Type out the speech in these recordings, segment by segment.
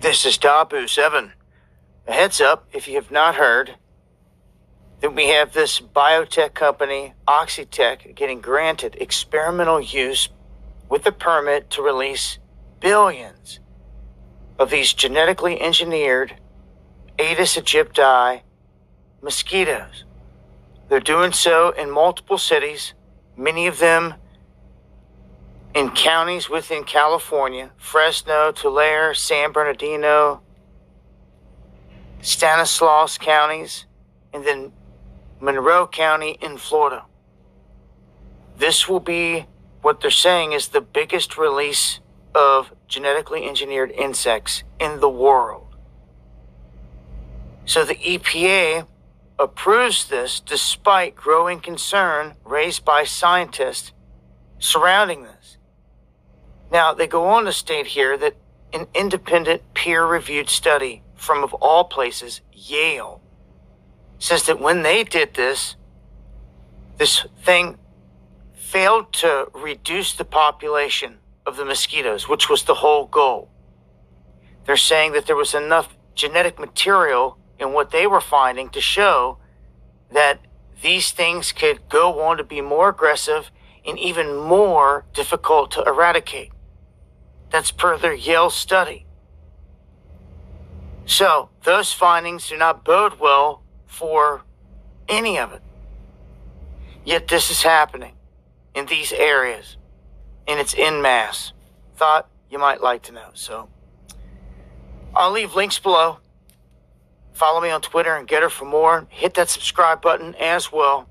This is Dabu7. A heads up if you have not heard that we have this biotech company, Oxitec, getting granted experimental use with a permit to release billions of these genetically engineered Aedes aegypti mosquitoes. They're doing so in multiple cities, many of them in counties within California Fresno, Tulare, San Bernardino, Stanislaus counties, and then Monroe County in Florida. This will be what they're saying is the biggest release of genetically engineered insects in the world. So the EPA approves this despite growing concern raised by scientists surrounding this. Now, they go on to state here that an independent peer reviewed study from, of all places, Yale, says that when they did this, this thing failed to reduce the population of the mosquitoes, which was the whole goal. They're saying that there was enough genetic material in what they were finding to show that these things could go on to be more aggressive and even more difficult to eradicate. That's per their Yale study. So, those findings do not bode well for any of it. Yet, this is happening in these areas, and it's in mass. Thought you might like to know. So, I'll leave links below. Follow me on Twitter and Gettr for more. Hit that subscribe button as well.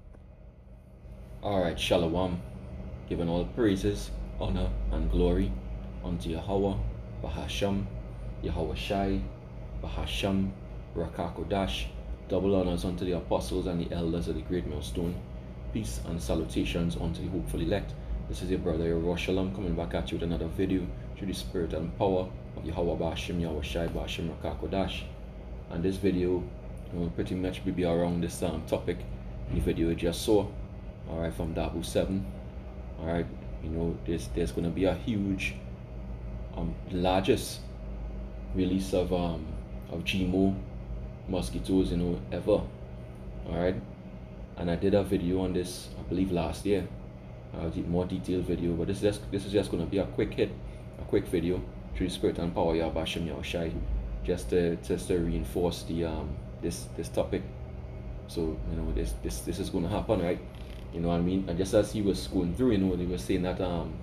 All right, Shalom. Giving all the praises, honor, and glory unto Yahweh, Bahasham, Yahweh Shai, Bahasham, Rakakodash. Double honors unto the apostles and the elders of the great millstone. Peace and salutations unto the hopeful elect. This is your brother Yerushalayim coming back at you with another video through the spirit and power of Yahweh Bahasham, Yahweh Shai, Bahasham, Rakakodash. And this video will pretty much be around this um, topic the video you just saw. Alright, from Dabu 7. Alright, you know, there's, there's going to be a huge um, largest release of um, of GMO mosquitoes, you know, ever. All right, and I did a video on this, I believe last year, I did more detailed video. But this is just this is just going to be a quick hit, a quick video through spirit and power of Bashim Yahushai, just to just to reinforce the um this this topic. So you know this this this is going to happen, right? You know what I mean? And just as he was going through, you know, they were saying that um,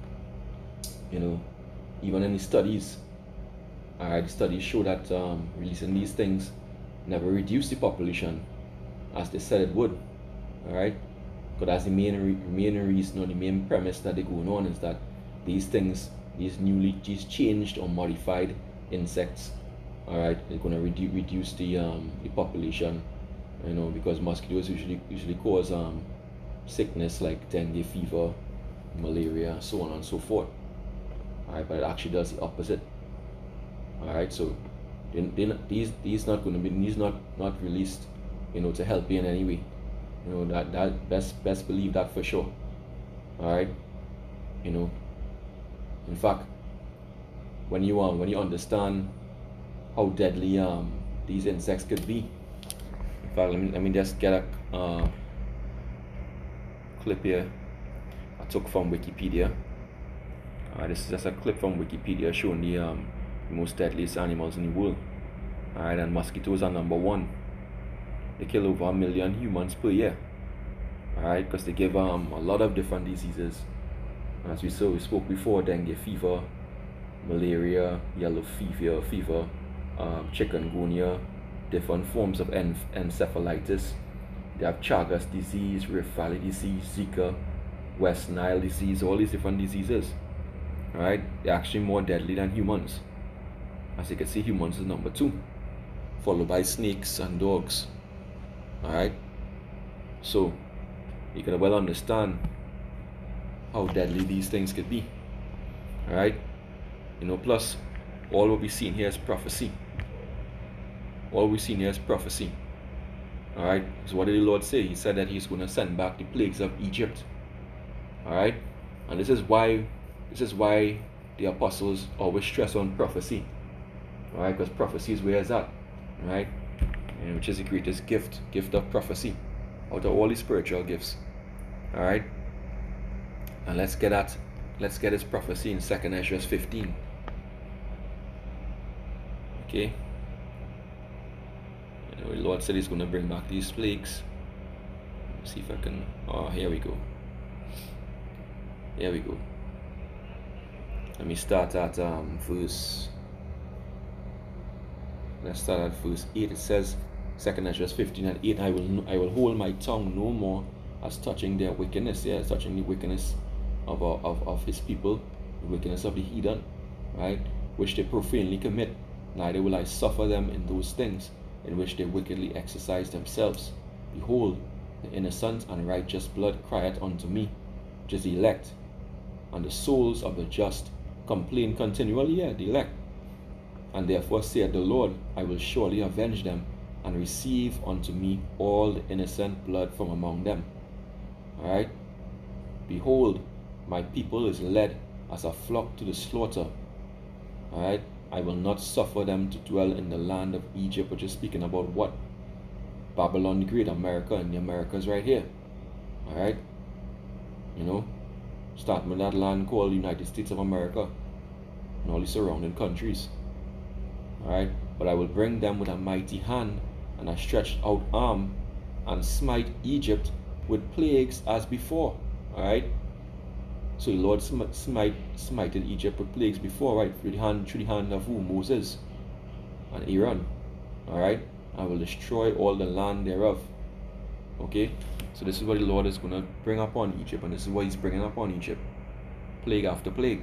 you know, even in the studies, alright, the studies show that um, releasing these things never reduce the population as they said it would. Alright? Because that's the main, re- main reason or the main premise that they're going on is that these things, these newly, these changed or modified insects, alright, they're going to redu- reduce the, um, the population, you know, because mosquitoes usually, usually cause um, sickness like dengue fever, malaria, so on and so forth all right? But it actually does the opposite. All right so they, they, these these not going to be these not not released you know to help you in any way. You know that that best best believe that for sure. All right you know? In fact when you um when you understand how deadly um these insects could be in fact let me let me just get a uh, clip here. I took from Wikipedia uh, this is just a clip from Wikipedia showing the um, most deadliest animals in the world. Alright, and mosquitoes are number one. They kill over a million humans per year. Alright, because they give um, a lot of different diseases. As we saw, we spoke before, dengue fever, malaria, yellow fever, fever, um, chikungunya, different forms of en- encephalitis. They have Chagas disease, Rift Valley disease, Zika, West Nile disease, all these different diseases right? They're actually more deadly than humans. As you can see, humans is number two, followed by snakes and dogs. Alright? So, you can well understand how deadly these things could be. Alright? You know, plus, all what we see here is prophecy. All we see here is prophecy. Alright? So, what did the Lord say? He said that He's going to send back the plagues of Egypt. Alright? And this is why this is why the apostles always stress on prophecy. right? Because prophecy is where it's at, right? And which is the greatest gift, gift of prophecy, out of all the spiritual gifts, all right? And let's get at, let's get this prophecy in Second Ezra 15. Okay. The Lord said He's going to bring back these plagues. Let's see if I can. Oh, here we go. Here we go. Let me start at um, verse. Let's start at verse 8. It says, Second Ezra 15 and 8, I will I will hold my tongue no more as touching their wickedness, yeah, touching the wickedness of, of, of his people, the wickedness of the heathen, right, which they profanely commit. Neither will I suffer them in those things in which they wickedly exercise themselves. Behold, the innocent and righteous blood crieth unto me, which is elect, and the souls of the just complain continually, yeah, the elect. And therefore saith the Lord, I will surely avenge them, and receive unto me all the innocent blood from among them. Alright? Behold, my people is led as a flock to the slaughter. Alright? I will not suffer them to dwell in the land of Egypt, which is speaking about what? Babylon Great, America, and the Americas right here. Alright? You know? Starting with that land called the United States of America and all the surrounding countries. Alright? But I will bring them with a mighty hand and a stretched out arm and smite Egypt with plagues as before. Alright? So the Lord smite, smite smited Egypt with plagues before, right? Through the hand through the hand of who? Moses and Aaron. Alright? I will destroy all the land thereof. Okay? So this is what the Lord is gonna bring upon Egypt, and this is what he's bringing upon Egypt. Plague after plague.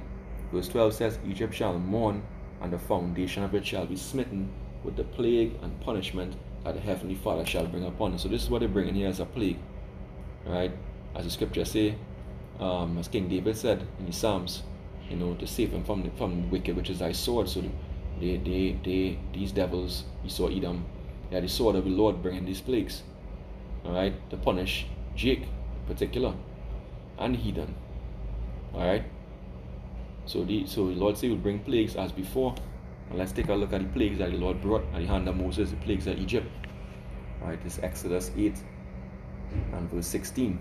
Verse 12 says, Egypt shall mourn, and the foundation of it shall be smitten with the plague and punishment that the Heavenly Father shall bring upon it. So this is what they're bringing here as a plague. Right? As the scripture say, um, as King David said in the Psalms, you know, to save him from the, from the wicked, which is thy sword. So they, they, they, these devils, Esau Edom, they had the sword of the Lord bringing these plagues, all right, to punish Jake in particular, and heathen, all right. So the so the Lord said he would bring plagues as before. And let's take a look at the plagues that the Lord brought at the hand of Moses, the plagues of Egypt. All right, this Exodus 8 and verse 16.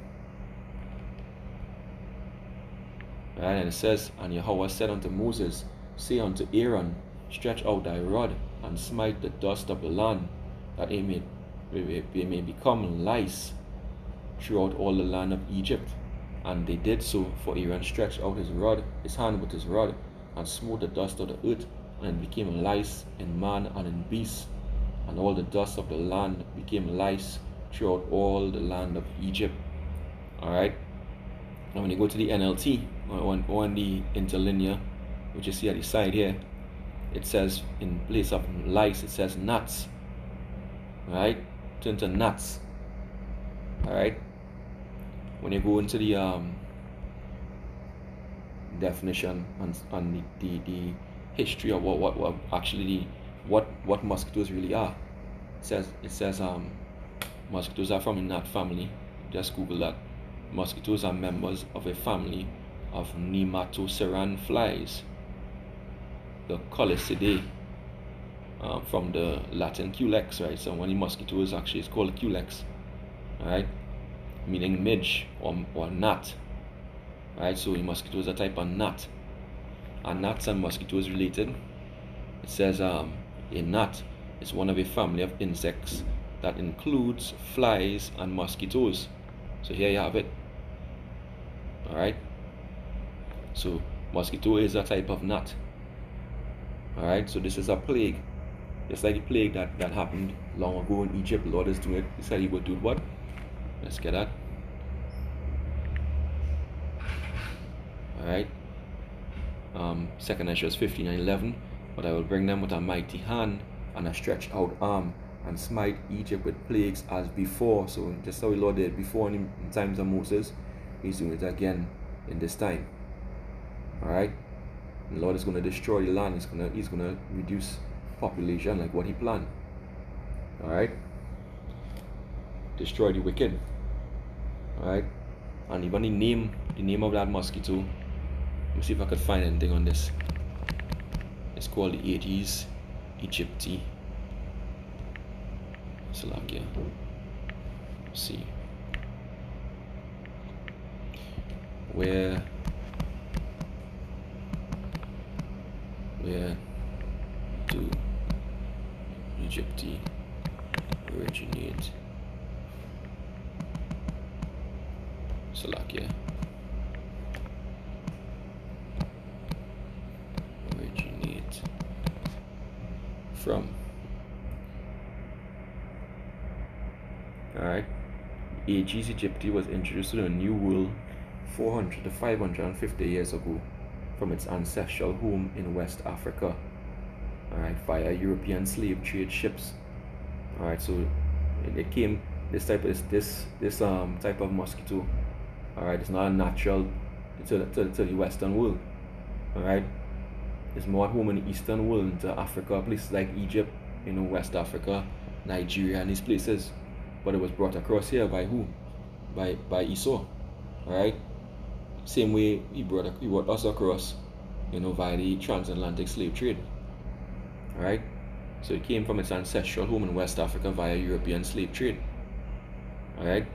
And it says, And Yahweh said unto Moses, Say unto Aaron, Stretch out thy rod, and smite the dust of the land, that it may, it may become lice throughout all the land of Egypt. And they did so, for Aaron stretched out his rod, his hand with his rod, and smote the dust of the earth, and it became lice in man and in beast. And all the dust of the land became lice throughout all the land of Egypt. Alright? Now when you go to the NLT, on, on the interlinear, which you see at the side here, it says in place of lice, it says nuts. Right? Turn to nuts. Alright? When you go into the um, definition and, and the, the, the history of what, what, what actually the, what what mosquitoes really are. It says it says um mosquitoes are from a gnat family. Just Google that. Mosquitoes are members of a family of nematoceran flies, the Culicidae, uh, from the Latin culex, right? So the mosquitoes actually is called culex, right? Meaning midge or, or gnat, right? So the mosquito is a type of gnat. And gnats and mosquitoes related. It says um, a gnat is one of a family of insects that includes flies and mosquitoes. So here you have it. Alright. So mosquito is a type of gnat. Alright, so this is a plague. Just like the plague that, that happened long ago in Egypt, the Lord is doing it. He said he would do what? Let's get that. Alright. Um, second Ezra 15 and 11. But I will bring them with a mighty hand and a stretched out arm and smite Egypt with plagues as before. So just how the Lord did before in, times of Moses, he's doing it again in this time. Alright? The Lord is going to destroy the land. He's going to, he's going to reduce population like what he planned. Alright? Destroy the wicked. Alright? And even the name, the name of that mosquito. Let me see if I could find anything on this. It's called the Aedes aegypti. Salakia. See. Where where do Egypti originate? Salakia. Originate from. Alright. Aedes aegypti was introduced to the New World 400 to 550 years ago from its ancestral home in West Africa. Alright, via European slave trade ships. Alright, so it came this type of this this um type of mosquito. Alright, it's not natural to the, to, to the western world. Alright. It's more at home in the eastern world into Africa, places like Egypt, you know, West Africa, Nigeria and these places. But it was brought across here by who? By by Esau. Alright? Same way he brought he brought us across, you know, via the transatlantic slave trade. Alright? So it came from its ancestral home in West Africa via European slave trade. Alright?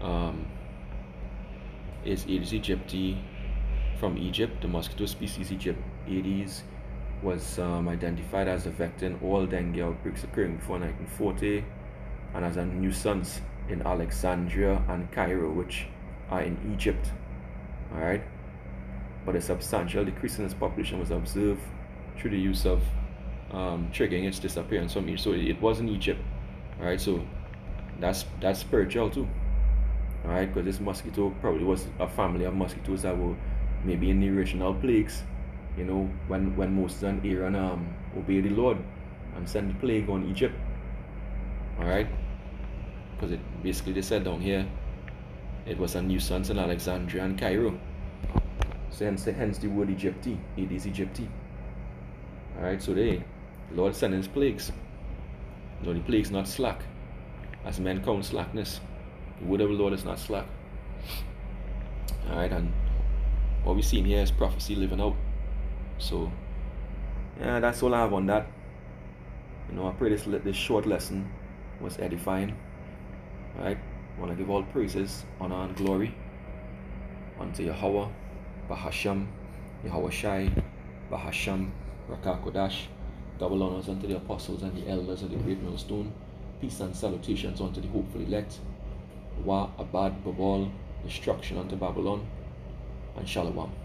Um, is Aedes aegypti from Egypt. The mosquito species Egypt Aedes was um, identified as a vector in all dengue outbreaks occurring before 1940 and as a nuisance in Alexandria and Cairo, which are in Egypt. Alright? But a substantial decrease in its population was observed through the use of um, triggering its disappearance from Egypt. So it was in Egypt. Alright, so that's that's spiritual too. Alright, because this mosquito probably was a family of mosquitoes that were maybe in the original plagues. You know, when when Moses and Aaron um obeyed the Lord and sent the plague on Egypt. Alright? Because it basically they said down here it was a nuisance in Alexandria and Cairo. So hence, hence the word Egypti. It is Egypti. Alright, so they the Lord sent his plagues. No, the plagues not slack. As men count slackness. The word of the Lord is not slack. Alright, and what we seen here is prophecy living out. So, yeah, that's all I have on that. You know, I pray this this short lesson was edifying. Alright, want to give all praises, honor, and glory unto Yahweh, Bahasham, Yahweh Shai, Bahasham, Rakakodash. Double honors unto the apostles and the elders of the great millstone. Peace and salutations unto the hopeful elect. Wa Abad Babal, destruction unto Babylon, and Shalom.